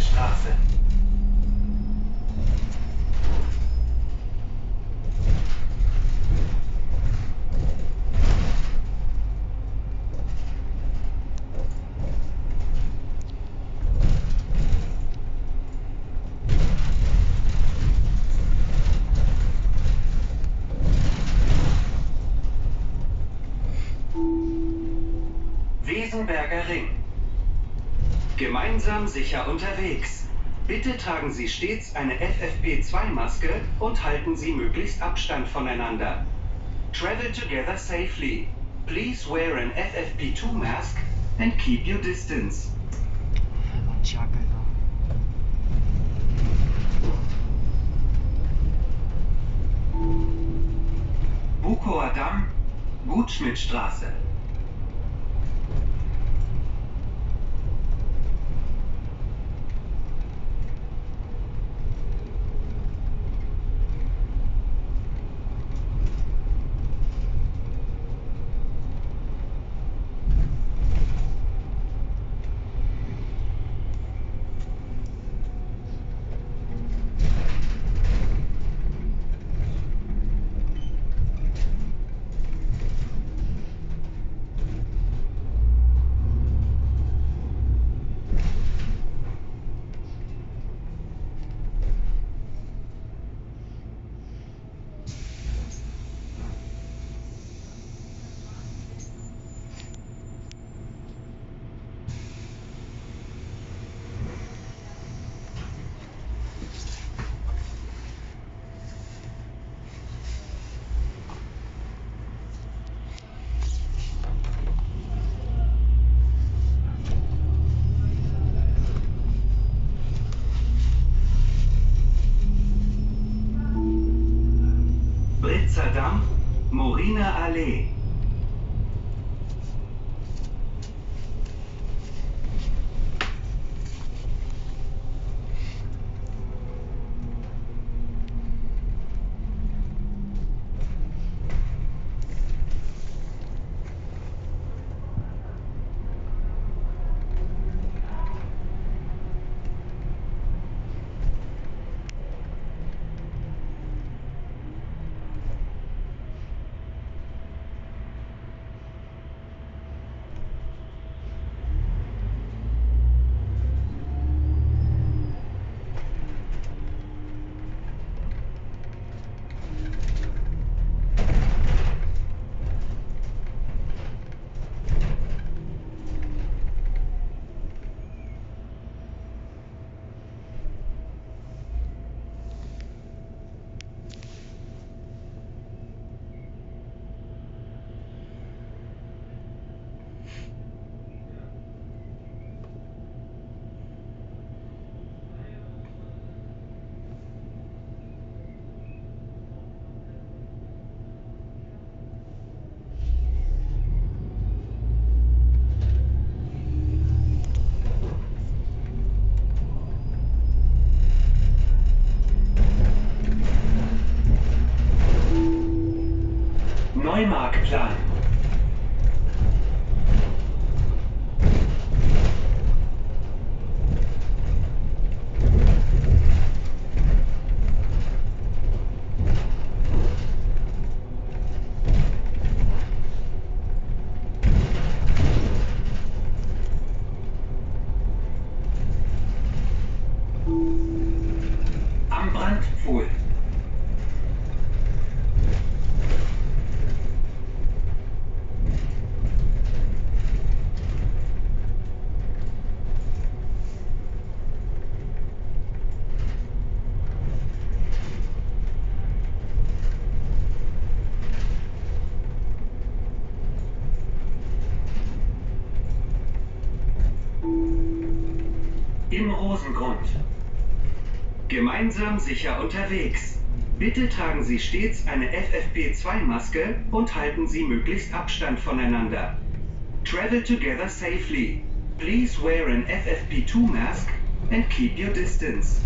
Buchschmidtstraße. Gemeinsam sicher unterwegs. Bitte tragen Sie stets eine FFP2-Maske und halten Sie möglichst Abstand voneinander. Travel together safely. Please wear an FFP2 mask and keep your distance. Bukower Damm, Gutschmidtstraße. Ali. Neumarktplan. Am Brandpfuhl. Im Rosengrund. Gemeinsam sicher unterwegs. Bitte tragen Sie stets eine FFP2-Maske und halten Sie möglichst Abstand voneinander. Travel together safely. Please wear an FFP2 mask and keep your distance.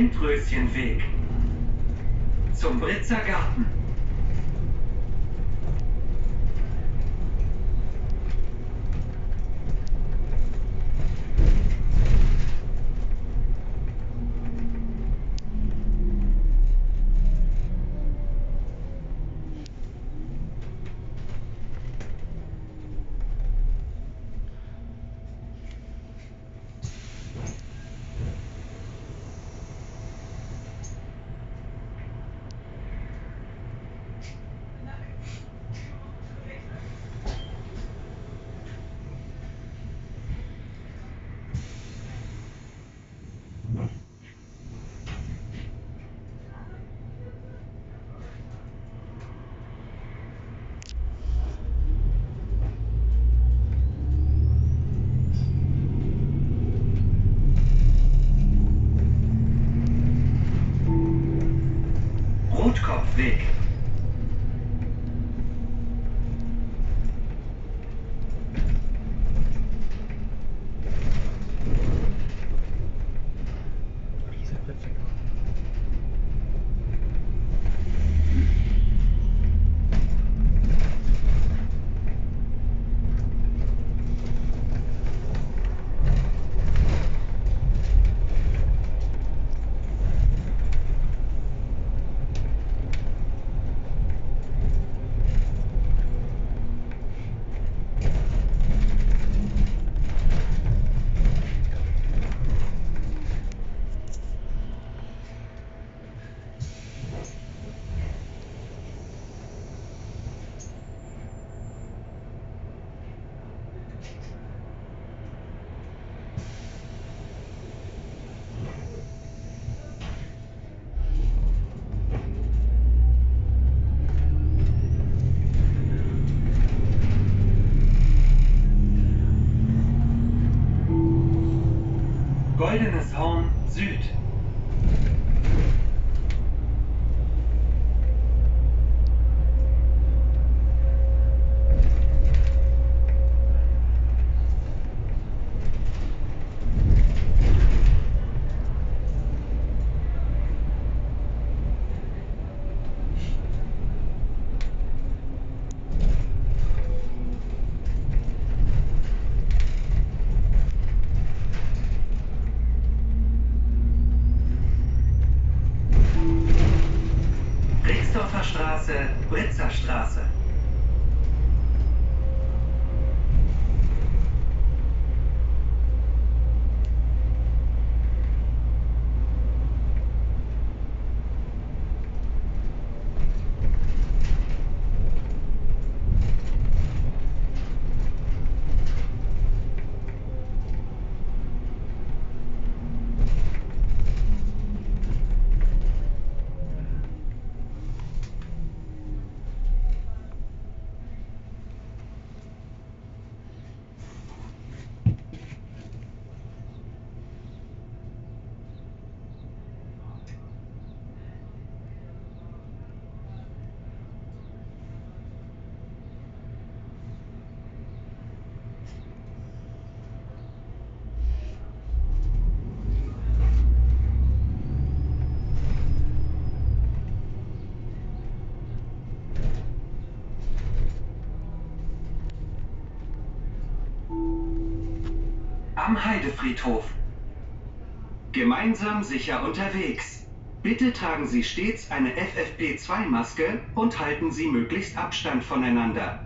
Windröschenweg. Zum Britzer Garten. dick. do it. Straße, Am Heidefriedhof. Gemeinsam sicher unterwegs. Bitte tragen Sie stets eine FFP2-Maske und halten Sie möglichst Abstand voneinander.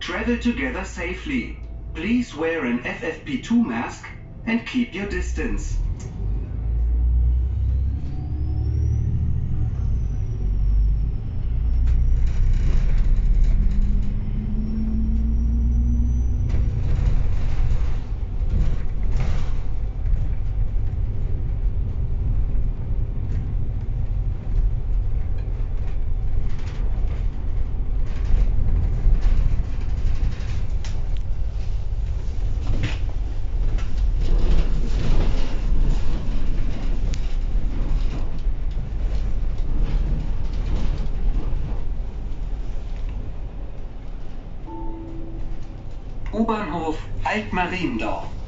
Travel together safely. Please wear an FFP2 mask and keep your distance. U-Bahnhof Altmariendorf.